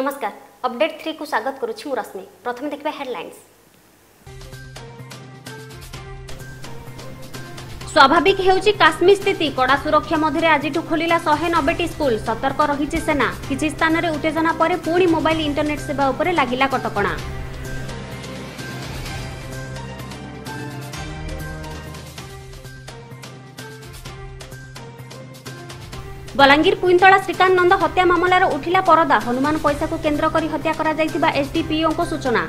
ନମସ୍କାର ଅପଡେଟ୍ ଥ୍ରୀକୁ ସ୍ୱାଗତ କରୁଛି ମୁଁ ରଶ୍ମି ପ୍ରଥମେ ଦେଖିବା ହେଡଲାଇନ୍ସ ସ୍ୱାଭାବିକ ହେଉଛି କାଶ୍ମୀର ସ୍ଥିତି କଡ଼ା ସୁରକ୍ଷା ମଧ୍ୟରେ ଆଜିଠୁ ଖୋଲିଲା ଶହେ ନବେଟି ସ୍କୁଲ ସତର୍କ ରହିଛି ସେନା। କିଛି ସ୍ଥାନରେ ଉତ୍ତେଜନା ପରେ ପୁଣି ମୋବାଇଲ ଇଣ୍ଟରନେଟ୍ ସେବା ଉପରେ ଲାଗିଲା କଟକଣା। ବଲାଙ୍ଗୀର ପୁଇନ୍ତଳା ଶ୍ରୀକାନ୍ତ ନନ୍ଦ ହତ୍ୟା ମାମଲାର ଉଠିଲା ପରଦା। ହନୁମାନ ପଇସାକୁ କେନ୍ଦ୍ର କରି ହତ୍ୟା କରାଯାଇଥିବା ଏସ୍ଡିପିଓଙ୍କ ସୂଚନା।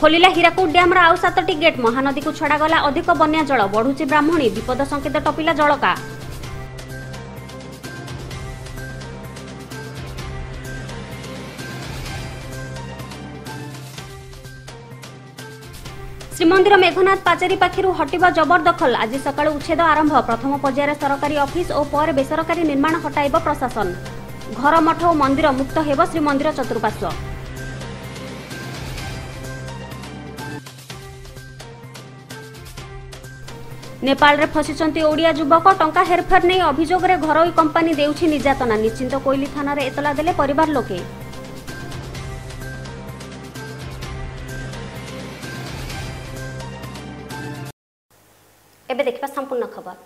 ଖୋଲିଲା ହୀରାକୁଦ ଡ୍ୟାମ୍ର ଆଉ ସାତଟି ଗେଟ୍। ମହାନଦୀକୁ ଛଡ଼ାଗଲା ଅଧିକ ବନ୍ୟା ଜଳ। ବଢୁଛି ବ୍ରାହ୍ମଣୀ। ବିପଦ ସଂକେତ ଟପିଲା ଜଳକା। ଶ୍ରୀମନ୍ଦିର ମେଘନାଥ ପାଚେରୀ ପାଖରୁ ହଟିବ ଜବରଦଖଲ ଆଜି ସକାଳୁ ଉଚ୍ଛେଦ ଆରମ୍ଭ ପ୍ରଥମ ପର୍ଯ୍ୟାୟରେ ସରକାରୀ ଅଫିସ ଓ ପରେ ବେସରକାରୀ ନିର୍ମାଣ ହଟାଇବ ପ୍ରଶାସନ ଘର ମଠ ଓ ମନ୍ଦିର ମୁକ୍ତ ହେବ ଶ୍ରୀମନ୍ଦିର ଚତୁଃପାର୍ଶ୍ୱ ନେପାଳରେ ଫସିଛନ୍ତି ଓଡ଼ିଆ ଯୁବକ ଟଙ୍କା ହେରଫେର ନେଇ ଅଭିଯୋଗରେ ଘରୋଇ କମ୍ପାନୀ ଦେଉଛି ନିର୍ଯାତନା ନିଶ୍ଚିନ୍ତ କୋଇଲି ଥାନାରେ ଏତଲା ଦେଲେ ପରିବାର ଲୋକେ ଏବେ ଦେଖିବା ସମ୍ପୂର୍ଣ୍ଣ ଖବର।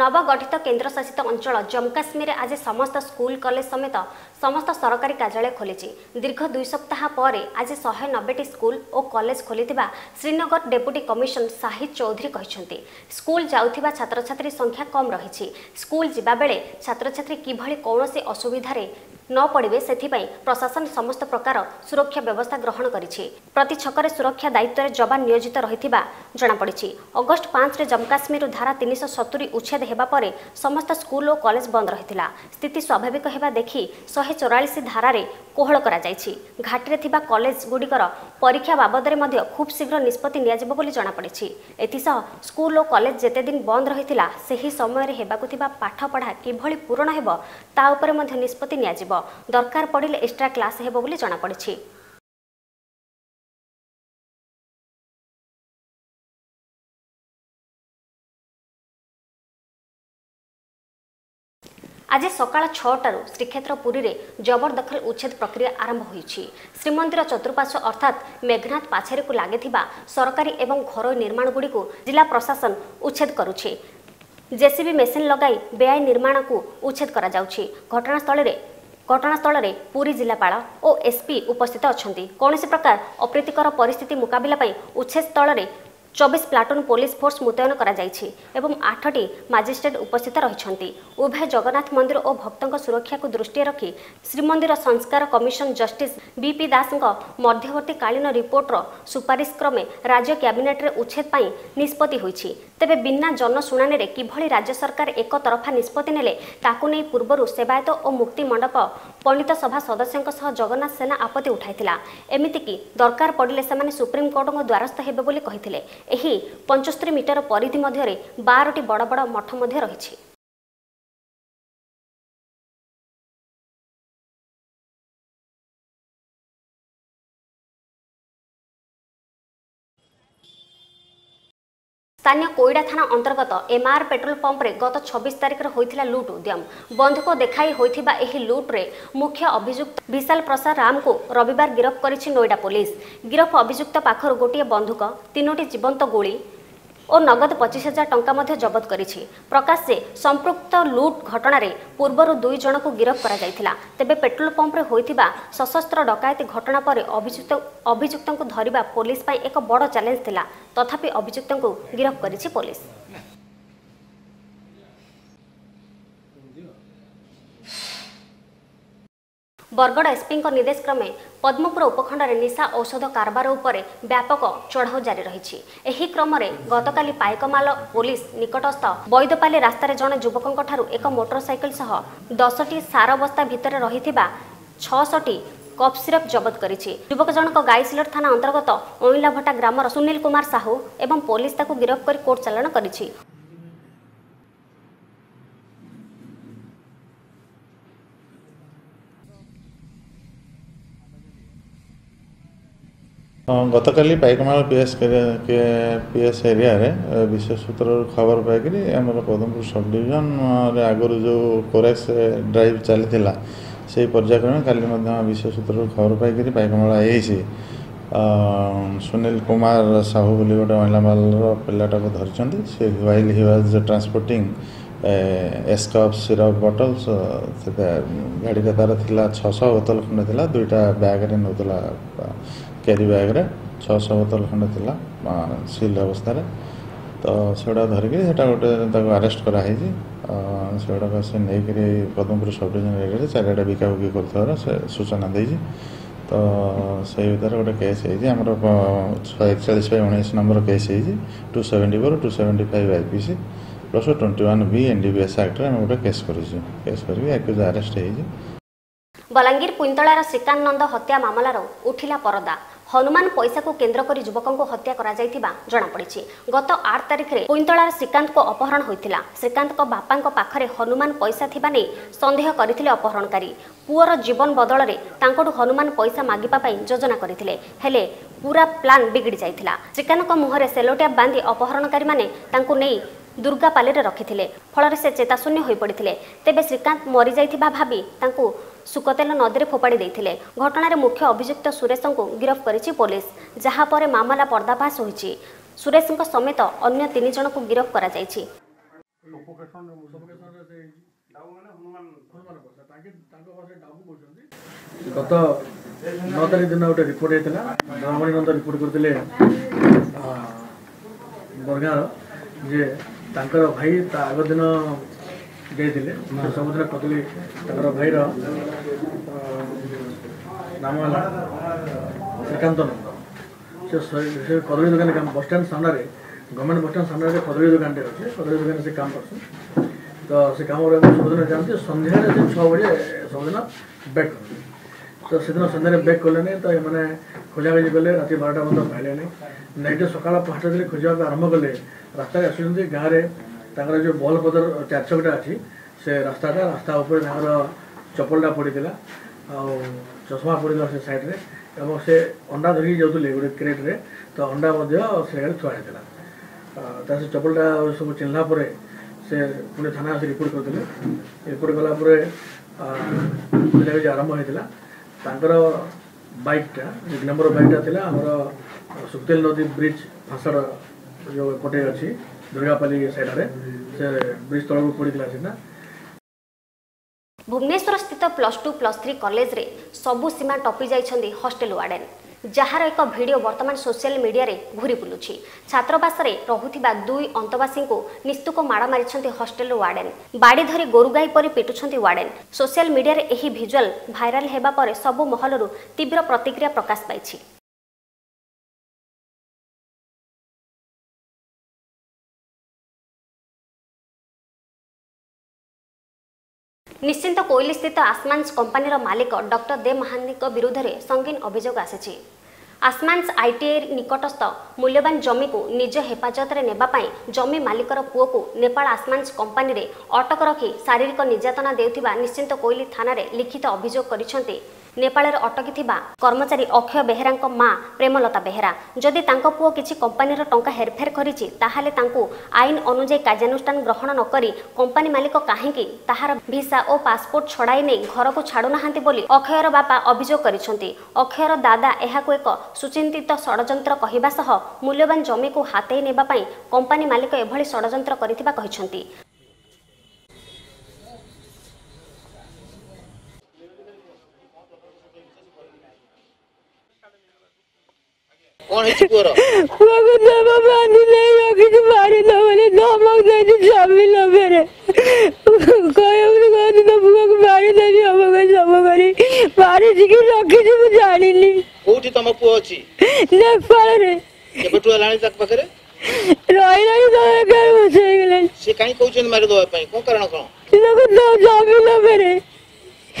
ନବଗଠିତ କେନ୍ଦ୍ରଶାସିତ ଅଞ୍ଚଳ ଜମ୍ମୁ କାଶ୍ମୀରରେ ଆଜି ସମସ୍ତ ସ୍କୁଲ କଲେଜ ସମେତ ସମସ୍ତ ସରକାରୀ କାର୍ଯ୍ୟାଳୟ ଖୋଲିଛି। ଦୀର୍ଘ ଦୁଇ ସପ୍ତାହ ପରେ ଆଜି ଶହେ ନବେଟି ସ୍କୁଲ ଓ କଲେଜ ଖୋଲିଥିବା ଶ୍ରୀନଗର ଡେପୁଟି କମିଶନ ସାହିଦ ଚୌଧୁରୀ କହିଛନ୍ତି ସ୍କୁଲ ଯାଉଥିବା ଛାତ୍ରଛାତ୍ରୀ ସଂଖ୍ୟା କମ୍ ରହିଛି। ସ୍କୁଲ ଯିବାବେଳେ ଛାତ୍ରଛାତ୍ରୀ କିଭଳି କୌଣସି ଅସୁବିଧାରେ ନ ପଡ଼ିବେ ସେଥିପାଇଁ ପ୍ରଶାସନ ସମସ୍ତ ପ୍ରକାର ସୁରକ୍ଷା ବ୍ୟବସ୍ଥା ଗ୍ରହଣ କରିଛି। ପ୍ରତି ଛକରେ ସୁରକ୍ଷା ଦାୟିତ୍ୱରେ ଯବାନ ନିୟୋଜିତ ରହିଥିବା ଜଣାପଡ଼ିଛି। ଅଗଷ୍ଟ ପାଞ୍ଚରେ ଜମ୍ମୁ କାଶ୍ମୀରରୁ ଧାରା ତିନିଶହ ସତୁରି ଉଚ୍ଛେଦ ହେବା ପରେ ସମସ୍ତ ସ୍କୁଲ ଓ କଲେଜ ବନ୍ଦ ରହିଥିଲା। ସ୍ଥିତି ସ୍ୱାଭାବିକ ହେବା ଦେଖି ଶହେ ଚଉରାଳିଶ ଧାରାରେ କୋହଳ କରାଯାଇଛି। ଘାଟିରେ ଥିବା କଲେଜଗୁଡ଼ିକର ପରୀକ୍ଷା ବାବଦରେ ମଧ୍ୟ ଖୁବ୍ ଶୀଘ୍ର ନିଷ୍ପତ୍ତି ନିଆଯିବ ବୋଲି ଜଣାପଡ଼ିଛି। ଏଥିସହ ସ୍କୁଲ ଓ କଲେଜ ଯେତେଦିନ ବନ୍ଦ ରହିଥିଲା ସେହି ସମୟରେ ହେବାକୁ ଥିବା ପାଠପଢ଼ା କିଭଳି ପୂରଣ ହେବ ତା ଉପରେ ମଧ୍ୟ ନିଷ୍ପତ୍ତି ନିଆଯିବ। ଦରକାର ପଡ଼ିଲେ ଏକ୍ସଟ୍ରା କ୍ଲାସ୍ ହେବ ବୋଲି ଜଣାପଡ଼ିଛି। ଆଜି ସକାଳ ଛଅଟାରୁ ଶ୍ରୀକ୍ଷେତ୍ର ପୁରୀରେ ଜବରଦଖଲ ଉଚ୍ଛେଦ ପ୍ରକ୍ରିୟା ଆରମ୍ଭ ହୋଇଛି। ଶ୍ରୀମନ୍ଦିର ଚତୁଃପାର୍ଶ୍ୱ ଅର୍ଥାତ୍ ମେଘନାଥ ପାଛେରୀକୁ ଲାଗିଥିବା ସରକାରୀ ଏବଂ ଘରୋଇ ନିର୍ମାଣଗୁଡ଼ିକୁ ଜିଲ୍ଲା ପ୍ରଶାସନ ଉଚ୍ଛେଦ କରୁଛି। ଜେସିବି ମେସିନ୍ ଲଗାଇ ବେଆଇନ ନିର୍ମାଣକୁ ଉଚ୍ଛେଦ କରାଯାଉଛି। ଘଟଣାସ୍ଥଳରେ ଘଟଣାସ୍ଥଳରେ ପୁରୀ ଜିଲ୍ଲାପାଳ ଓ ଏସ୍ପି ଉପସ୍ଥିତ ଅଛନ୍ତି। କୌଣସି ପ୍ରକାର ଅପ୍ରୀତିକର ପରିସ୍ଥିତି ମୁକାବିଲା ପାଇଁ ଉଚ୍ଛେଦ ସ୍ଥଳରେ ଚବିଶ ପ୍ଲାଟୁନ୍ ପୋଲିସ ଫୋର୍ସ ମୁତୟନ କରାଯାଇଛି ଏବଂ ଆଠଟି ମାଜିଷ୍ଟ୍ରେଟ୍ ଉପସ୍ଥିତ ରହିଛନ୍ତି। ଉଭୟ ଜଗନ୍ନାଥ ମନ୍ଦିର ଓ ଭକ୍ତଙ୍କ ସୁରକ୍ଷାକୁ ଦୃଷ୍ଟିରେ ରଖି ଶ୍ରୀମନ୍ଦିର ସଂସ୍କାର କମିଶନ ଜଷ୍ଟିସ୍ ବିପି ଦାସଙ୍କ ମଧ୍ୟବର୍ତ୍ତୀକାଳୀନ ରିପୋର୍ଟର ସୁପାରିଶ କ୍ରମେ ରାଜ୍ୟ କ୍ୟାବିନେଟ୍ରେ ଉଚ୍ଛେଦ ପାଇଁ ନିଷ୍ପତ୍ତି ହୋଇଛି। ତେବେ ବିନା ଜନଶୁଣାଣିରେ କିଭଳି ରାଜ୍ୟ ସରକାର ଏକତରଫା ନିଷ୍ପତ୍ତି ନେଲେ ତାକୁ ନେଇ ପୂର୍ବରୁ ସେବାୟତ ଓ ମୁକ୍ତି ମଣ୍ଡପ ପଣ୍ଡିତ ସଭା ସଦସ୍ୟଙ୍କ ସହ ଜଗନ୍ନାଥ ସେନା ଆପତ୍ତି ଉଠାଇଥିଲା। ଏମିତିକି ଦରକାର ପଡ଼ିଲେ ସେମାନେ ସୁପ୍ରିମକୋର୍ଟଙ୍କ ଦ୍ୱାରସ୍ଥ ହେବେ ବୋଲି କହିଥିଲେ। ଏହି ପଞ୍ଚସ୍ତରୀ ମିଟର ପରିଧି ମଧ୍ୟରେ ବାରଟି ବଡ଼ ବଡ଼ ମଠ ମଧ୍ୟ ରହିଛି। ସ୍ଥାନୀୟ କୋଇଡ଼ା ଥାନା ଅନ୍ତର୍ଗତ ଏମ୍ଆର୍ ପେଟ୍ରୋଲ ପମ୍ପରେ ଗତ ଛବିଶ ତାରିଖରେ ହୋଇଥିଲା ଲୁଟ୍ ଉଦ୍ୟମ। ବନ୍ଧୁକ ଦେଖାଇ ହୋଇଥିବା ଏହି ଲୁଟ୍ରେ ମୁଖ୍ୟ ଅଭିଯୁକ୍ତ ବିଶାଲ ପ୍ରସାଦ ରାମଙ୍କୁ ରବିବାର ଗିରଫ କରିଛି ନୋଇଡା ପୋଲିସ। ଗିରଫ ଅଭିଯୁକ୍ତ ପାଖରୁ ଗୋଟିଏ ବନ୍ଧୁକ ତିନୋଟି ଜୀବନ୍ତ ଗୁଳି ଓ ନଗଦ ପଚିଶ ହଜାର ଟଙ୍କା ମଧ୍ୟ ଜବତ କରିଛି। ପ୍ରକାଶ ଯେ ସମ୍ପୃକ୍ତ ଲୁଟ୍ ଘଟଣାରେ ପୂର୍ବରୁ ଦୁଇ ଜଣଙ୍କୁ ଗିରଫ କରାଯାଇଥିଲା। ତେବେ ପେଟ୍ରୋଲ ପମ୍ପରେ ହୋଇଥିବା ସଶସ୍ତ୍ର ଡକାୟତି ଘଟଣା ପରେ ଅଭିଯୁକ୍ତ ଅଭିଯୁକ୍ତଙ୍କୁ ଧରିବା ପୋଲିସ ପାଇଁ ଏକ ବଡ଼ ଚ୍ୟାଲେଞ୍ଜ ଥିଲା। ତଥାପି ଅଭିଯୁକ୍ତଙ୍କୁ ଗିରଫ କରିଛି ପୋଲିସ। ବରଗଡ଼ ଏସ୍ପିଙ୍କ ନିର୍ଦ୍ଦେଶ କ୍ରମେ ପଦ୍ମପୁର ଉପଖଣ୍ଡରେ ନିଶା ଔଷଧ କାରବାର ଉପରେ ବ୍ୟାପକ ଚଢ଼ାଉ ଜାରି ରହିଛି। ଏହି କ୍ରମରେ ଗତକାଲି ପାଇକମାଲ ପୋଲିସ ନିକଟସ୍ଥ ବୈଦପାଲି ରାସ୍ତାରେ ଜଣେ ଯୁବକଙ୍କଠାରୁ ଏକ ମୋଟରସାଇକେଲ ସହ ଦଶଟି ସାର ବସ୍ତା ଭିତରେ ରହିଥିବା ଛଅଶଟି କପ୍ ସିରପ୍ ଜବତ କରିଛି। ଯୁବକ ଜଣକ ଗାଇସିଲଟ ଥାନା ଅନ୍ତର୍ଗତ ଅଇଁଲାଭଟା ଗ୍ରାମର ସୁନୀଲ କୁମାର ସାହୁ ଏବଂ ପୋଲିସ ତାକୁ ଗିରଫ କରି କୋର୍ଟ ଚାଲାଣ କରିଛି। ହଁ ଗତକାଲି ପାଇକମାଳ ପିଏସ୍ ପିଏସ୍ ଏରିଆରେ ଏ, ବିଶେଷ ସୂତ୍ରରୁ ଖବର ପାଇକରି ଆମର ପଦମପୁର ସବ୍ ଡିଭିଜନରେ ଆଗରୁ ଯେଉଁ କୋରେକ୍ସ ଡ୍ରାଇଭ୍ ଚାଲିଥିଲା ସେହି ପର୍ଯ୍ୟାୟକ୍ରମେ କାଲି ମଧ୍ୟ ବିଶେଷ ସୂତ୍ରରୁ ଖବର ପାଇକରି ପାଇକମାଳ ହେଇଛି। ସୁନୀଲ କୁମାର ସାହୁ ବୋଲି ଗୋଟେ ମହିଳାମାଲର ପିଲାଟାକୁ ଧରିଛନ୍ତି ସେ while he escape syrup bottles ସେଟା ଗାଡ଼ିରେ ତା'ର ଥିଲା ଛଅଶହ ବୋତଲ ଖଣ୍ଡେ ଥିଲା ଦୁଇଟା ବ୍ୟାଗ୍ରେ ନେଉଥିଲା କ୍ୟାରି ବ୍ୟାଗ୍ରେ ଛଅଶହ ବୋତଲ ଖଣ୍ଡେ ଥିଲା ସିଲ୍ ଅବସ୍ଥାରେ ତ ସେଗୁଡ଼ା ଧରିକି ସେଟା ଗୋଟେ ତାକୁ ଆରେଷ୍ଟ କରାହେଇଛି। ସେଗୁଡ଼ାକ ସେ ନେଇକରି ପଦ୍ମପୁର ସବ୍ ଡିଭିଜନ ଏରିଆରେ ଚାରିଆଡ଼େ ବିକାବିକି କରୁଥିବାର ସେ ସୂଚନା ଦେଇଛି। ତ ସେଇ ଭିତରେ ଗୋଟେ କେସ୍ ହେଇଛି ଆମର ଏକଚାଳିଶ ବାଇ ଉଣେଇଶ ନମ୍ବର କେସ୍ ହେଇଛି। Two seventy four two seventy five I P C plus twenty one B N D B S ଆକ୍ଟରେ ଆମେ ଗୋଟେ କେସ୍ କରିଛୁ। କେସ୍ କରିକି ଆକ୍ୟୁଜ୍ ଆରେଷ୍ଟ ହେଇଛି। ବଲାଙ୍ଗୀର ପୁଇନ୍ତଳାର ଶ୍ରୀକାନ୍ତ ନନ୍ଦ ହତ୍ୟା ମାମଲାର ଉଠିଲା ପରଦା। ହନୁମାନ ପଇସାକୁ କେନ୍ଦ୍ର କରି ଯୁବକଙ୍କୁ ହତ୍ୟା କରାଯାଇଥିବା ଜଣାପଡ଼ିଛି। ଗତ ଆଠ ତାରିଖରେ ପୁଇନ୍ତଳାର ଶ୍ରୀକାନ୍ତଙ୍କ ଅପହରଣ ହୋଇଥିଲା। ଶ୍ରୀକାନ୍ତଙ୍କ ବାପାଙ୍କ ପାଖରେ ହନୁମାନ ପଇସା ଥିବା ନେଇ ସନ୍ଦେହ କରିଥିଲେ ଅପହରଣକାରୀ। ପୁଅର ଜୀବନ ବଦଳରେ ତାଙ୍କଠୁ ହନୁମାନ ପଇସା ମାଗିବା ପାଇଁ ଯୋଜନା କରିଥିଲେ। ହେଲେ ପୁରା ପ୍ଲାନ୍ ବିଗିଡ଼ି ଯାଇଥିଲା। ଶ୍ରୀକାନ୍ତଙ୍କ ମୁହଁରେ ସେଲୋଟ୍ୟାପ୍ ବାନ୍ଧି ଅପହରଣକାରୀମାନେ ତାଙ୍କୁ ନେଇ ଦୁର୍ଗାପାଲିରେ ରଖିଥିଲେ। ଫଳରେ ସେ ଚେତାଶୂନ୍ୟ ହୋଇପଡ଼ିଥିଲେ ତେବେ ଶ୍ରୀକାନ୍ତ ମରିଯାଇଥିବା ଭାବି ତାଙ୍କୁ ସୁକତେଲ ନଦୀରେ ଫୋପାଡ଼ି ଦେଇଥିଲେ। ଘଟଣାରେ ମୁଖ୍ୟ ଅଭିଯୁକ୍ତ ସୁରେଶଙ୍କୁ ଗିରଫ କରିଛି ପୋଲିସ ଯାହାପରେ ମାମଲା ପର୍ଦ୍ଦାଫାଶ ହୋଇଛି। ସୁରେଶଙ୍କ ସମେତ ଅନ୍ୟ ତିନି ଜଣଙ୍କୁ ଗିରଫ କରାଯାଇଛି। ଗତ ନଅ ତାରିଖ ଦିନ ଗୋଟେ ରିପୋର୍ଟ ହେଇଥିଲା। ରମଣୀ ରିପୋର୍ଟ କରିଥିଲେ ବରଗାଁର ଯେ ତାଙ୍କର ଭାଇ ତା ଆଗ ଦିନ ଯାଇଥିଲେ ସେ ସବୁଦିନ କଦଳୀ ତାଙ୍କର ଭାଇର ଅ, ନାମ ହେଲା ଶ୍ରୀକାନ୍ତ ନନ୍ଦ। ସେ ସ- ସେ କଦଳୀ ଦୋକାନ କାମ ବସଷ୍ଟାଣ୍ଡ ସାମ୍ନାରେ ଗଭର୍ଣ୍ଣମେଣ୍ଟ ବସଷ୍ଟାଣ୍ଡ ସାମ୍ନାରେ କଦଳୀ ଦୋକାନଟେ ଅଛି। କଦଳୀ ଦୋକାନରେ ସେ କାମ କରୁଛନ୍ତି ତ ସେ କାମରେ ସବୁଦିନ ଯାଆନ୍ତି। ସନ୍ଧ୍ୟାରେ ସେ ଛଅ ବଜେ ସବୁଦିନ ବ୍ୟାକ୍ କରନ୍ତି। ତ ସେଦିନ ସନ୍ଧ୍ୟାରେ ବ୍ୟାକ୍ କଲେନି। ତ ଏମାନେ ଖୋଜାଖୋଜି କଲେ ରାତି ବାରଟା ପର୍ଯ୍ୟନ୍ତ ପାଇଲେନି ନେକ୍ସଟ ସକାଳ ପାଞ୍ଚଟାରେ ଖୋଜିବାକୁ ଆରମ୍ଭ କଲେ ରାସ୍ତାରେ ଆସୁଛନ୍ତି ଗାଁରେ ତାଙ୍କର ଯେଉଁ ବଲପଦର ଚାରି ଛକଟା ଅଛି ସେ ରାସ୍ତାଟା ରାସ୍ତା ଉପରେ ତାଙ୍କର ଚପଲଟା ପଡ଼ିଥିଲା ଆଉ ଚଷମା ପଡ଼ିଥିଲା ସେ ସାଇଡ଼୍ରେ ଏବଂ ସେ ଅଣ୍ଡା ଧରିକି ଯାଉଥିଲେ ଗୋଟେ କ୍ରେଟ୍ରେ ତ ଅଣ୍ଡା ମଧ୍ୟ ସେ ଜାଗାରେ ଥୁଆ ହେଇଥିଲା ତା ସେ ଚପଲଟା ସବୁ ଚିହ୍ନିଲା ପରେ ସେ ପୁଣି ଥାନା ଆସି ରିପୋର୍ଟ କରିଥିଲେ ରିପୋର୍ଟ କଲା ପରେ ଖୋଜାଖୋଜି ଆରମ୍ଭ ହେଇଥିଲା ତାଙ୍କର ବାଇକ୍ଟା ଏକ ନମ୍ବର ବାଇକ୍ଟା ଥିଲା ଆମର ସୁକ୍ତେଲ ନଦୀ ବ୍ରିଜ୍ ଭାଷାର ଯେଉଁ ଏପଟେ ଅଛି ଦୁର୍ଗାପାଲି ସାଇଡ଼ରେ ସେ ବ୍ରିଜ୍ ତଳକୁ ପଡ଼ିଥିଲା ସେଟା ଭୁବନେଶ୍ୱର ସ୍ଥିତ ପ୍ଲସ୍ ଟୁ ପ୍ଲସ୍ ଥ୍ରୀ କଲେଜରେ ସବୁ ସୀମା ଟପି ଯାଇଛନ୍ତି ହଷ୍ଟେଲ ୱାର୍ଡେନ୍ ଯାହାର ଏକ ଭିଡ଼ିଓ ବର୍ତ୍ତମାନ ସୋସିଆଲ ମିଡିଆରେ ଘୁରି ବୁଲୁଛି। ଛାତ୍ରାବାସରେ ରହୁଥିବା ଦୁଇ ଅନ୍ତବାସୀଙ୍କୁ ନିସ୍ତୁକ ମାଡ଼ ମାରିଛନ୍ତି ହଷ୍ଟେଲ ୱାର୍ଡେନ୍। ବାଡ଼ି ଧରି ଗୋରୁଗାଈ ପରି ପିଟୁଛନ୍ତି ୱାର୍ଡେନ୍। ସୋସିଆଲ ମିଡିଆରେ ଏହି ଭିଜୁଆଲ ଭାଇରାଲ ହେବା ପରେ ସବୁ ମହଲରୁ ତୀବ୍ର ପ୍ରତିକ୍ରିୟା ପ୍ରକାଶ ପାଇଛି। ନିଶ୍ଚିନ୍ତ କୋଇଲି ସ୍ଥିତ ଆସମାନ୍ସ କମ୍ପାନୀର ମାଲିକ ଡକ୍ଟର ଦେ ମହାନ୍ତିଙ୍କ ବିରୁଦ୍ଧରେ ସଙ୍ଗୀନ ଅଭିଯୋଗ ଆସିଛି। ଆସମାନ୍ସ ଆଇଟିଆଇ ନିକଟସ୍ଥ ମୂଲ୍ୟବାନ ଜମିକୁ ନିଜ ହେଫାଜତରେ ନେବା ପାଇଁ ଜମି ମାଲିକର ପୁଅକୁ ନେପାଳ ଆସମାନ୍ସ କମ୍ପାନୀରେ ଅଟକ ରଖି ଶାରୀରିକ ନିର୍ଯାତନା ଦେଉଥିବା ନିଶ୍ଚିନ୍ତ କୋଇଲି ଥାନାରେ ଲିଖିତ ଅଭିଯୋଗ କରିଛନ୍ତି। ନେପାଳରେ ଅଟକିଥିବା କର୍ମଚାରୀ ଅକ୍ଷୟ ବେହେରାଙ୍କ ମା ପ୍ରେମଲତା ବେହେରା। ଯଦି ତାଙ୍କ ପୁଅ କିଛି କମ୍ପାନୀର ଟଙ୍କା ହେରଫେର କରିଛି ତାହେଲେ ତାଙ୍କୁ ଆଇନ ଅନୁଯାୟୀ କାର୍ଯ୍ୟାନୁଷ୍ଠାନ ଗ୍ରହଣ ନକରି କମ୍ପାନୀ ମାଲିକ କାହିଁକି ତାହାର ଭିସା ଓ ପାସପୋର୍ଟ ଛଡ଼ାଇ ନେଇ ଘରକୁ ଛାଡ଼ୁନାହାନ୍ତି ବୋଲି ଅକ୍ଷୟର ବାପା ଅଭିଯୋଗ କରିଛନ୍ତି। ଅକ୍ଷୟର ଦାଦା ଏହାକୁ ଏକ ସୁଚିନ୍ତିତ ଷଡ଼ଯନ୍ତ୍ର କହିବା ସହ ମୂଲ୍ୟବାନ ଜମିକୁ ହାତେଇ ନେବା ପାଇଁ କମ୍ପାନୀ ମାଲିକ ଏଭଳି ଷଡ଼ଯନ୍ତ୍ର କରିଥିବା କହିଛନ୍ତି। କଣ ହେଇଛି ପୁଅର ପୁଅକୁ ଦେବ ବାନ୍ଧି ନେଇ ରଖିଛି ମାରିଲ ବୋଲି ଧମକ ଦେଇଛି ସ୍ୱାମୀ ଲୋଭରେ କହିବାକୁ କହୁଛି ତ ପୁଅକୁ ମାରିଦେବି ହବ କରି ସବୁ କରି ମାରିଛି କି ରଖିଛି ମୁଁ ଜାଣିନି କୋଉଠି ତମ ପୁଅ ଅଛି ନେପାଳରେ କେବେଠୁ ହେଲାଣି ତାଙ୍କ ପାଖରେ ରହିଲାଣି ତ ଏକା ବର୍ଷ ହେଇଗଲାଣି ସେ କାହିଁ କହୁଛନ୍ତି ମାରିଦବା ପାଇଁ କଣ କାରଣ କଣ ତାକୁ ତ ଜମି ଲୋଭରେ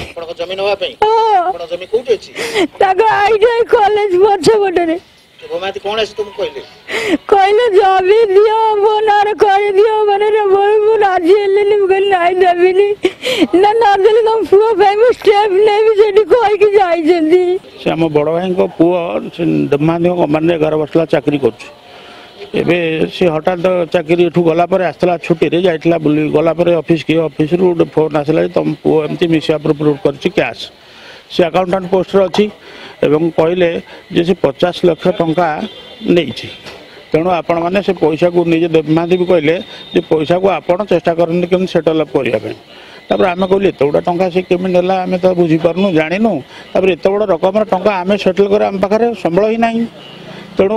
ଆପଣଙ୍କ ଜମି ନେବା ପାଇଁ ହଁ ଆପଣ ଜମି କୋଉଠି ଅଛି ତାଙ୍କ ଆଇଟିଆଇ କଲେଜ ପଛ ପଟରେ ଗୋମାତି କଣ ଆସି ତୁମକୁ କହିଲେ? କହିଲେ ଜମି ଦିଅ ମୋ ନାଁରେ କରିଦିଅ ମାନେ ମୁଁ ରାଜି ହେଲିନି ମୁଁ କହିଲି ନାଇଁ ଦେବିନି। ନା ନଦେଲେ ତମ ପୁଅ ପାଇଁ ମୁଁ ଷ୍ଟେପ୍ ନେବି ସେଠି କହିକି ଯାଇଛନ୍ତି। ସେ ଆମ ବଡ଼ ଭାଇଙ୍କ ପୁଅ ସେ ଦେବମାନ୍ଦିଙ୍କ କମ୍ପାନୀରେ ଏଗାର ବର୍ଷ ହେଲା ଚାକିରି କରୁଛି। ଏବେ ସେ ହଠାତ୍ ଚାକିରି ଏଠୁ ଗଲା ପରେ ଆସିଥିଲା ଛୁଟିରେ ଯାଇଥିଲା ବୁଲି ଗଲା ପରେ ଅଫିସ୍ କି ଅଫିସରୁ ଗୋଟେ ଫୋନ୍ ଆସିଲା ଯେ ତମ ପୁଅ ଏମିତି ମିସ୍ ଆପ୍ରୁଭ୍ କରିଛି କ୍ୟାସ୍ ସେ ଆକାଉଣ୍ଟାଣ୍ଟ ପୋଷ୍ଟରେ ଅଛି ଏବଂ କହିଲେ ଯେ ସେ ପଚାଶ ଲକ୍ଷ ଟଙ୍କା ନେଇଛି। ତେଣୁ ଆପଣମାନେ ସେ ପଇସାକୁ ନିଜେ ଦେବମାନ୍ତି ବି କହିଲେ ଯେ ପଇସାକୁ ଆପଣ ଚେଷ୍ଟା କରନ୍ତୁ କେମିତି ସେଟଲ୍ ଅପ୍ କରିବା ପାଇଁ। ତାପରେ ଆମେ କହିଲୁ ଏତେ ଗୁଡ଼ା ଟଙ୍କା ସେ କେମିତି ନେଲା? ଆମେ ତ ବୁଝିପାରୁନୁ ଜାଣିନୁ। ତାପରେ ଏତେ ବଡ଼ ରକମର ଟଙ୍କା ଆମେ ସେଟଲ୍ କରିବା ଆମ ପାଖରେ ସମ୍ବଳ ହିଁ ନାହିଁ। ତେଣୁ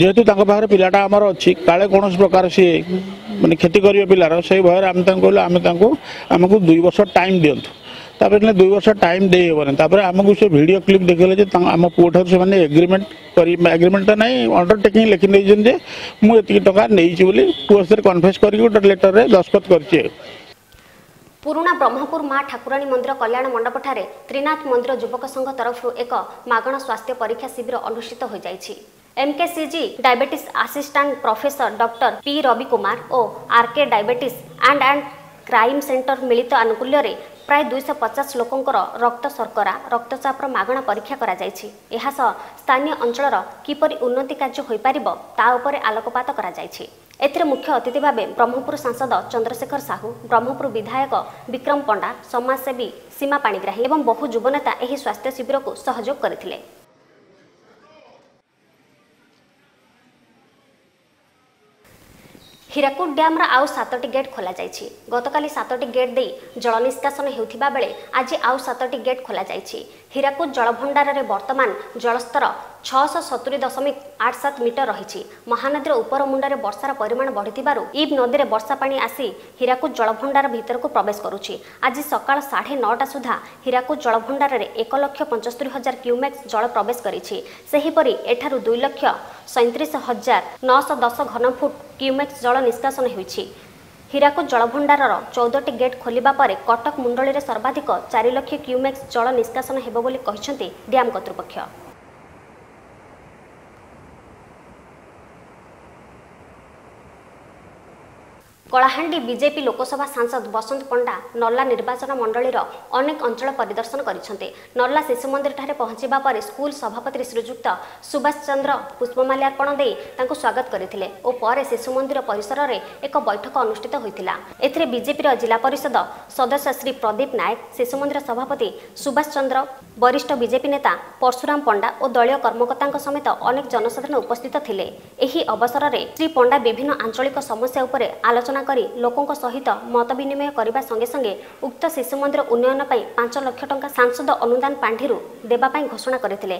ଯେହେତୁ ତାଙ୍କ ପାଖରେ ପିଲାଟା ଆମର ଅଛି କାଳେ କୌଣସି ପ୍ରକାର ସିଏ ମାନେ କ୍ଷତି କରିବ ପିଲାର ସେଇ ଭୟରେ ଆମେ ତାଙ୍କୁ କହିଲୁ ଆମେ ତାଙ୍କୁ ଆମକୁ ଦୁଇ ବର୍ଷ ଟାଇମ୍ ଦିଅନ୍ତୁ। ତାପରେ କହିଲେ ଦୁଇ ବର୍ଷ ଟାଇମ୍ ଦେଇ ହେବନି। ତାପରେ ଆମକୁ ସେ ଭିଡ଼ିଓ କ୍ଲିପ୍ ଦେଖେଇଲେ ଯେ ତାଙ୍କ- ଆମ ପୁଅଠାରୁ ସେମାନେ ଏଗ୍ରିମେଣ୍ଟ କରି ଏଗ୍ରିମେଣ୍ଟଟା ନାହିଁ ଅଣ୍ଡରଟେକିଂ ଲେଖି ନେଇଛନ୍ତି ଯେ ମୁଁ ଏତିକି ଟଙ୍କା ନେଇଛି ବୋଲି ପୁଅ ସେଥିରେ କନଫେସ୍ କରିକି ଗୋଟେ ଲେଟରରେ ଦସ୍ତଖତ କରିଛି। ପୁରୁଣା ବ୍ରହ୍ମପୁର ମା ଠାକୁରାଣୀ ମନ୍ଦିର କଲ୍ୟାଣ ମଣ୍ଡପଠାରେ ତ୍ରିନାଥ ମନ୍ଦିର ଯୁବକ ସଂଘ ତରଫରୁ ଏକ ମାଗଣା ସ୍ୱାସ୍ଥ୍ୟ ପରୀକ୍ଷା ଶିବିର ଅନୁଷ୍ଠିତ ହୋଇଯାଇଛି। MKCG diabetes assistant professor doctor P Ravi Kumar O RK diabetes and endocrine centre ମିଳିତ ଆନୁକୂଲ୍ୟରେ ପ୍ରାୟ ଦୁଇଶହ ପଚାଶ ଲୋକଙ୍କର ରକ୍ତ ଶର୍କରା ରକ୍ତଚାପର ମାଗଣା ପରୀକ୍ଷା କରାଯାଇଛି। ଏହା ସହ ସ୍ଥାନୀୟ ଅଞ୍ଚଳର କିପରି ଉନ୍ନତି କାର୍ଯ୍ୟ ହୋଇପାରିବ ତା ଉପରେ ଆଲୋକପାତ କରାଯାଇଛି। ଏଥିରେ ମୁଖ୍ୟ ଅତିଥି ଭାବେ ବ୍ରହ୍ମପୁର ସାଂସଦ ଚନ୍ଦ୍ରଶେଖର ସାହୁ ବ୍ରହ୍ମପୁର ବିଧାୟକ ବିକ୍ରମ ପଣ୍ଡା ସମାଜସେବୀ ସୀମା ପାଣିଗ୍ରାହୀ ଏବଂ ବହୁ ଯୁବନେତା ଏହି ସ୍ୱାସ୍ଥ୍ୟ ଶିବିରକୁ ସହଯୋଗ କରିଥିଲେ। ହୀରାକୁଦ ଡ୍ୟାମ୍ର ଆଉ ସାତଟି ଗେଟ୍ ଖୋଲାଯାଇଛି। ଗତକାଲି ସାତଟି ଗେଟ୍ ଦେଇ ଜଳ ନିଷ୍କାସନ ହେଉଥିବା ବେଳେ ଆଜି ଆଉ ସାତଟି ଗେଟ୍ ଖୋଲାଯାଇଛି। ହୀରାକୁଦ ଜଳଭଣ୍ଡାରରେ ବର୍ତ୍ତମାନ ଜଳସ୍ତର ଛଅଶହ ସତୁରି ଦଶମିକ ଆଠ ସାତ ମିଟର ରହିଛି। ମହାନଦୀର ଉପର ମୁଣ୍ଡରେ ବର୍ଷାର ପରିମାଣ ବଢ଼ିଥିବାରୁ ଇବ୍ ନଦୀରେ ବର୍ଷା ପାଣି ଆସି ହୀରାକୁଦ ଜଳଭଣ୍ଡାର ଭିତରକୁ ପ୍ରବେଶ କରୁଛି। ଆଜି ସକାଳ ସାଢ଼େ ନଅଟା ସୁଦ୍ଧା ହୀରାକୁଦ ଜଳଭଣ୍ଡାରରେ ଏକ ଲକ୍ଷ ପଞ୍ଚସ୍ତରୀ ହଜାର କ୍ୟୁମେକ୍ସ ଜଳ ପ୍ରବେଶ କରିଛି। ସେହିପରି ଏଠାରୁ ଦୁଇ ଲକ୍ଷ ସଇଁତିରିଶ ହଜାର ନଅଶହ ଦଶ ଘନଫୁଟ କ୍ୟୁମେକ୍ସ ଜଳ ନିଷ୍କାସନ ହୋଇଛି। ହୀରାକୁଦ ଜଳଭଣ୍ଡାରର ଚଉଦଟି ଗେଟ୍ ଖୋଲିବା ପରେ କଟକ ମୁଣ୍ଡଳୀରେ ସର୍ବାଧିକ ଚାରି ଲକ୍ଷ କ୍ୟୁମେକ୍ସ ଜଳ ନିଷ୍କାସନ ହେବ ବୋଲି କହିଛନ୍ତି ଡ୍ୟାମ୍ କର୍ତ୍ତୃପକ୍ଷ। କଳାହାଣ୍ଡି ବିଜେପି ଲୋକସଭା ସାଂସଦ ବସନ୍ତ ପଣ୍ଡା ନର୍ଲା ନିର୍ବାଚନ ମଣ୍ଡଳୀର ଅନେକ ଅଞ୍ଚଳ ପରିଦର୍ଶନ କରିଛନ୍ତି। ନର୍ଲା ଶିଶୁ ମନ୍ଦିରଠାରେ ପହଞ୍ଚିବା ପରେ ସ୍କୁଲ ସଭାପତି ଶ୍ରୀଯୁକ୍ତ ସୁଭାଷ ଚନ୍ଦ୍ର ପୁଷ୍ପମାଲ୍ୟାର୍ପଣ ଦେଇ ତାଙ୍କୁ ସ୍ୱାଗତ କରିଥିଲେ ଓ ପରେ ଶିଶୁ ମନ୍ଦିର ପରିସରରେ ଏକ ବୈଠକ ଅନୁଷ୍ଠିତ ହୋଇଥିଲା। ଏଥିରେ ବିଜେପିର ଜିଲ୍ଲା ପରିଷଦ ସଦସ୍ୟ ଶ୍ରୀ ପ୍ରଦୀପ ନାୟକ ଶିଶୁ ମନ୍ଦିର ସଭାପତି ସୁଭାଷ ଚନ୍ଦ୍ର ବରିଷ୍ଠ ବିଜେପି ନେତା ପରଶୁରାମ ପଣ୍ଡା ଓ ଦଳୀୟ କର୍ମକର୍ତ୍ତାଙ୍କ ସମେତ ଅନେକ ଜନସାଧାରଣ ଉପସ୍ଥିତ ଥିଲେ। ଏହି ଅବସରରେ ଶ୍ରୀ ପଣ୍ଡା ବିଭିନ୍ନ ଆଞ୍ଚଳିକ ସମସ୍ୟା ଉପରେ ଆଲୋଚନା କରି ଲୋକଙ୍କ ସହିତ ମତ ବିନିମୟ କରିବା ସଙ୍ଗେ ସଙ୍ଗେ ଉକ୍ତ ଶିଶୁ ମନ୍ଦିର ଉନ୍ନୟନ ପାଇଁ ପାଞ୍ଚ ଲକ୍ଷ ଟଙ୍କା ସାଂସଦ ଅନୁଦାନ ପାଣ୍ଠିରୁ ଦେବା ପାଇଁ ଘୋଷଣା କରିଥିଲେ।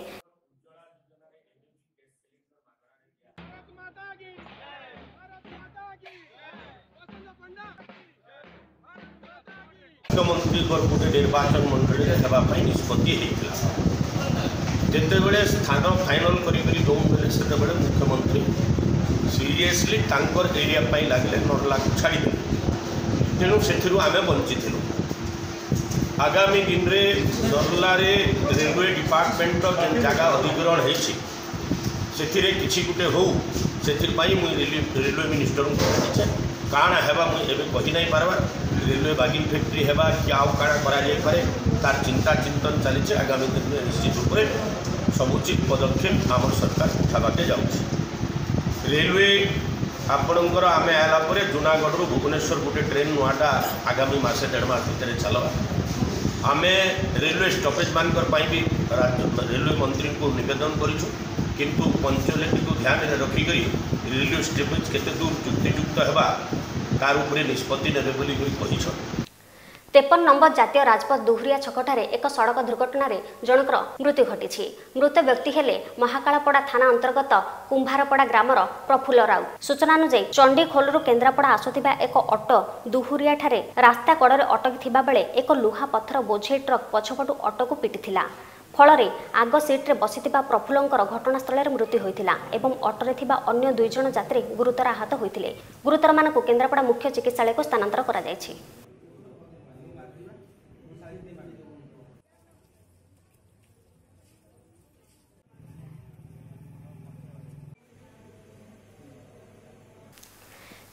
ମୁଖ୍ୟମନ୍ତ୍ରୀଙ୍କର ଗୋଟେ ନିର୍ବାଚନ ମଣ୍ଡଳୀରେ ହେବା ପାଇଁ ନିଷ୍ପତ୍ତି ହେଇଥିଲା। ଯେତେବେଳେ ସ୍ଥାନ ଫାଇନାଲ କରିକରି ଦେଉଥିଲେ ସେତେବେଳେ ମୁଖ୍ୟମନ୍ତ୍ରୀ ସିରିୟସଲି ତାଙ୍କର ଏରିଆ ପାଇଁ ଲାଗିଲେ ନର୍ଲାକୁ ଛାଡ଼ିଦେଲେ ତେଣୁ ସେଥିରୁ ଆମେ ବଞ୍ଚିଥିଲୁ। ଆଗାମୀ ଦିନରେ ନର୍ଲାରେ ରେଲୱେ ଡିପାର୍ଟମେଣ୍ଟର ଯେନ୍ ଜାଗା ଅଧିଗ୍ରହଣ ହେଇଛି ସେଥିରେ କିଛି ଗୋଟେ ହଉ ସେଥିପାଇଁ ମୁଇଁ ରେଲୱେ ରେଲୱେ ମିନିଷ୍ଟରଙ୍କୁ କହିଛେ କାଣା ହେବା ମୁଇଁ ଏବେ କହି ନାଇଁ ପାରବାର। ରେଲୱେ ବାଗିଂ ଫ୍ୟାକ୍ଟ୍ରି ହେବା କି ଆଉ କାଣା କରାଯାଇପାରେ ତାର ଚିନ୍ତା ଚିନ୍ତନ ଚାଲିଛି। ଆଗାମୀ ଦିନରେ ନିଶ୍ଚିତ ରୂପରେ ସବୁଚିତ ପଦକ୍ଷେପ ଆମର ସରକାର ଉଠାବାକେ ଯାଉଛି। ରେଲୱେ ଆପଣଙ୍କର ଆମେ ଆଇଲା ପରେ ଜୁନାଗଡ଼ରୁ ଭୁବନେଶ୍ୱର ଗୋଟେ ଟ୍ରେନ୍ ନୂଆଟା ଆଗାମୀ ମାସେ ଦେଢ଼ ମାସ ଭିତରେ ଚାଲବା ଆମେ ରେଲୱେ ଷ୍ଟପେଜ ମାନଙ୍କର ପାଇଁ ବି ରାଜ୍ୟ ରେଲୱେ ମନ୍ତ୍ରୀଙ୍କୁ ନିବେଦନ କରିଛୁ। କିନ୍ତୁ ପଞ୍ଚୁଆଲିଟିକୁ ଧ୍ୟାନରେ ରଖିକରି ରେଲୱେ ଷ୍ଟପେଜ କେତେ ଦୂର ଯୁକ୍ତିଯୁକ୍ତ ହେବା ତାର ଉପରେ ନିଷ୍ପତ୍ତି ନେବେ ବୋଲି ବି କହିଛନ୍ତି। ତେପନ ନମ୍ବର ଜାତୀୟ ରାଜପଥ ଦୁହୁରିଆ ଛକଠାରେ ଏକ ସଡ଼କ ଦୁର୍ଘଟଣାରେ ଜଣଙ୍କର ମୃତ୍ୟୁ ଘଟିଛି। ମୃତ ବ୍ୟକ୍ତି ହେଲେ ମହାକାଳପଡ଼ା ଥାନା ଅନ୍ତର୍ଗତ କୁମ୍ଭାରପଡ଼ା ଗ୍ରାମର ପ୍ରଫୁଲ୍ଲ ରାଉତ ସୂଚନା ଅନୁଯାୟୀ ଚଣ୍ଡିଖୋଲରୁ କେନ୍ଦ୍ରାପଡ଼ା ଆସୁଥିବା ଏକ ଅଟୋ ଦୁହୁରିଆଠାରେ ରାସ୍ତା କଡ଼ରେ ଅଟକି ଥିବା ବେଳେ ଏକ ଲୁହା ପଥର ବୋଝେଇ ଟ୍ରକ୍ ପଛପଟୁ ଅଟୋକୁ ପିଟିଥିଲା। ଫଳରେ ଆଗ ସିଟ୍ରେ ବସିଥିବା ପ୍ରଫୁଲ୍ଲଙ୍କର ଘଟଣାସ୍ଥଳରେ ମୃତ୍ୟୁ ହୋଇଥିଲା ଏବଂ ଅଟୋରେ ଥିବା ଅନ୍ୟ ଦୁଇ ଜଣ ଯାତ୍ରୀ ଗୁରୁତର ଆହତ ହୋଇଥିଲେ। ଗୁରୁତରମାନଙ୍କୁ କେନ୍ଦ୍ରାପଡ଼ା ମୁଖ୍ୟ ଚିକିତ୍ସାଳୟକୁ ସ୍ଥାନାନ୍ତର କରାଯାଇଛି।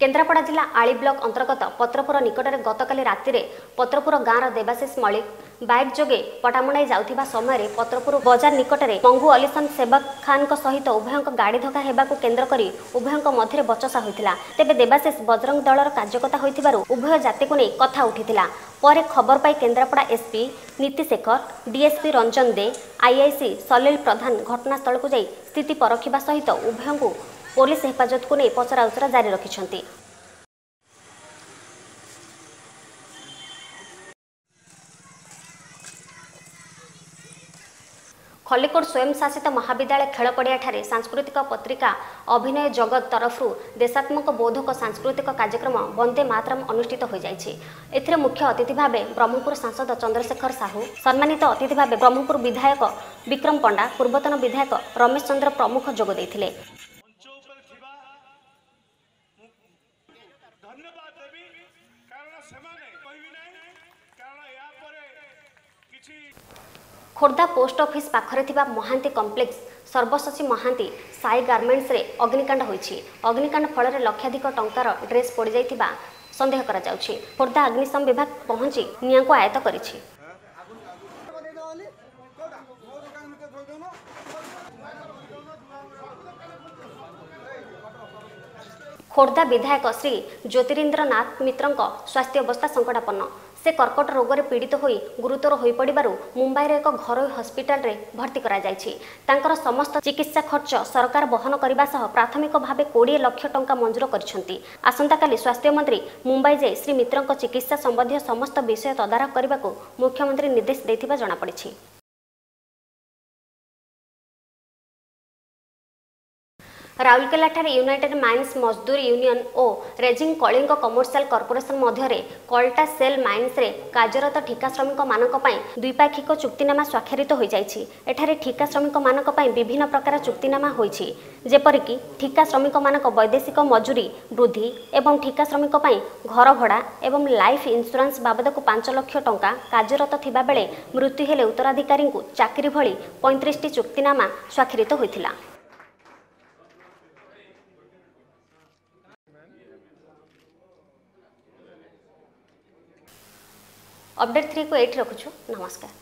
କେନ୍ଦ୍ରାପଡ଼ା ଜିଲ୍ଲା ଆଳି ବ୍ଲକ ଅନ୍ତର୍ଗତ ପତ୍ରପୁର ନିକଟରେ ଗତକାଲି ରାତିରେ ପତ୍ରପୁର ଗାଁର ଦେବାଶିଷ ମଳିକ ବାଇକ୍ ଯୋଗେ ପଟାମୁଣାଇ ଯାଉଥିବା ସମୟରେ ପତ୍ରପୁର ବଜାର ନିକଟରେ ମଙ୍ଗୁ ଅଲିସନ୍ ସେବକ ଖାନଙ୍କ ସହିତ ଉଭୟଙ୍କ ଗାଡ଼ି ଧକ୍କା ହେବାକୁ କେନ୍ଦ୍ର କରି ଉଭୟଙ୍କ ମଧ୍ୟରେ ବଚସା ହୋଇଥିଲା। ତେବେ ଦେବାଶିଷ ବଜରଙ୍ଗ ଦଳର କାର୍ଯ୍ୟକର୍ତ୍ତା ହୋଇଥିବାରୁ ଉଭୟ ଜାତିକୁ ନେଇ କଥା ଉଠିଥିଲା। ପରେ ଖବର ପାଇ Kendrapara SP Niti Shekhar DSP Ranjan De IIC Salil Pradhan ଘଟଣାସ୍ଥଳକୁ ଯାଇ ସ୍ଥିତି ପରଖିବା ସହିତ ଉଭୟଙ୍କୁ ପୋଲିସ ହେଫାଜତକୁ ନେଇ ପଚରାଉଚରା ଜାରି ରଖିଛନ୍ତି। ଖଲିକୋଟ ସ୍ୱୟଂଶାସିତ ମହାବିଦ୍ୟାଳୟ ଖେଳ ପଡ଼ିଆଠାରେ ସାଂସ୍କୃତିକ ପତ୍ରିକା ଅଭିନୟ ଜଗତ ତରଫରୁ ଦେଶାତ୍ମକ ବୋଧକ ସାଂସ୍କୃତିକ କାର୍ଯ୍ୟକ୍ରମ ବନ୍ଦେ ମାତରମ୍ ଅନୁଷ୍ଠିତ ହୋଇଯାଇଛି। ଏଥିରେ ମୁଖ୍ୟ ଅତିଥି ଭାବେ ବ୍ରହ୍ମପୁର ସାଂସଦ ଚନ୍ଦ୍ରଶେଖର ସାହୁ ସମ୍ମାନିତ ଅତିଥି ଭାବେ ବ୍ରହ୍ମପୁର ବିଧାୟକ ବିକ୍ରମ ପଣ୍ଡା ପୂର୍ବତନ ବିଧାୟକ ରମେଶ ଚନ୍ଦ୍ର ପ୍ରମୁଖ ଯୋଗ ଦେଇଥିଲେ ମଞ୍ଚ ଉପରେ ଥିବା ମୁଁ ଧନ୍ୟବାଦ ଦେବି କାରଣ ସେମାନେ କହିବି ନାହିଁ କାରଣ ଏହା ପରେ କିଛି ଖୋର୍ଦ୍ଧା ପୋଷ୍ଟ ଅଫିସ ପାଖରେ ଥିବା ମହାନ୍ତି କମ୍ପ୍ଲେକ୍ସ ସର୍ବଶଶୀ ମହାନ୍ତି ସାଇ ଗାର୍ମେଣ୍ଟସରେ ଅଗ୍ନିକାଣ୍ଡ ହୋଇଛି। ଅଗ୍ନିକାଣ୍ଡ ଫଳରେ ଲକ୍ଷାଧିକ ଟଙ୍କାର ଡ୍ରେସ୍ ପୋଡ଼ିଯାଇଥିବା ସନ୍ଦେହ କରାଯାଉଛି। ଖୋର୍ଦ୍ଧା ଅଗ୍ନିଶମ ବିଭାଗ ପହଞ୍ଚି ନିଆଁକୁ ଆୟତ୍ତ କରିଛି। ଖୋର୍ଦ୍ଧା ବିଧାୟକ ଶ୍ରୀ ଜ୍ୟୋତିରିନ୍ଦ୍ର ନାଥ ମିତ୍ରଙ୍କ ସ୍ୱାସ୍ଥ୍ୟ ଅବସ୍ଥା ସଙ୍କଟାପନ୍ନ ସେ କର୍କଟ ରୋଗରେ ପୀଡ଼ିତ ହୋଇ ଗୁରୁତର ହୋଇପଡ଼ିବାରୁ ମୁମ୍ବାଇର ଏକ ଘରୋଇ ହସ୍ପିଟାଲରେ ଭର୍ତ୍ତି କରାଯାଇଛି। ତାଙ୍କର ସମସ୍ତ ଚିକିତ୍ସା ଖର୍ଚ୍ଚ ସରକାର ବହନ କରିବା ସହ ପ୍ରାଥମିକ ଭାବେ କୋଡ଼ିଏ ଲକ୍ଷ ଟଙ୍କା ମଞ୍ଜୁର କରିଛନ୍ତି। ଆସନ୍ତାକାଲି ସ୍ୱାସ୍ଥ୍ୟମନ୍ତ୍ରୀ ମୁମ୍ବାଇ ଯାଇ ଶ୍ରୀ ମିତ୍ରଙ୍କ ଚିକିତ୍ସା ସମ୍ବନ୍ଧୀୟ ସମସ୍ତ ବିଷୟ ତଦାରଖ କରିବାକୁ ମୁଖ୍ୟମନ୍ତ୍ରୀ ନିର୍ଦ୍ଦେଶ ଦେଇଥିବା ଜଣାପଡ଼ିଛି। ରାଉରକେଲାଠାରେ ୟୁନାଇଟେଡ୍ ମାଇନ୍ସ ମଜଦୁର ୟୁନିୟନ ଓ ରେଜିଂ କଳିଙ୍ଗ କମର୍ସିଆଲ କର୍ପୋରେସନ ମଧ୍ୟରେ କଲ୍ଟା ସେଲ୍ ମାଇନ୍ସରେ କାର୍ଯ୍ୟରତ ଠିକା ଶ୍ରମିକମାନଙ୍କ ପାଇଁ ଦ୍ୱିପାକ୍ଷିକ ଚୁକ୍ତିନାମା ସ୍ୱାକ୍ଷରିତ ହୋଇଯାଇଛି। ଏଠାରେ ଠିକା ଶ୍ରମିକମାନଙ୍କ ପାଇଁ ବିଭିନ୍ନ ପ୍ରକାର ଚୁକ୍ତିନାମା ହୋଇଛି ଯେପରିକି ଠିକା ଶ୍ରମିକମାନଙ୍କ ବୈଦେଶିକ ମଜୁରୀ ବୃଦ୍ଧି ଏବଂ ଠିକା ଶ୍ରମିକ ପାଇଁ ଘର ଭଡ଼ା ଏବଂ ଲାଇଫ୍ ଇନ୍ସୁରାନ୍ସ ବାବଦକୁ ପାଞ୍ଚ ଲକ୍ଷ ଟଙ୍କା କାର୍ଯ୍ୟରତ ଥିବାବେଳେ ମୃତ୍ୟୁ ହେଲେ ଉତ୍ତରାଧିକାରୀଙ୍କୁ ଚାକିରି ଭଳି ପଇଁତିରିଶଟି ଚୁକ୍ତିନାମା ସ୍ୱାକ୍ଷରିତ ହୋଇଥିଲା। અપડેટ થ્રી કો એટ લખું છું નમસ્કાર